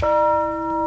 Música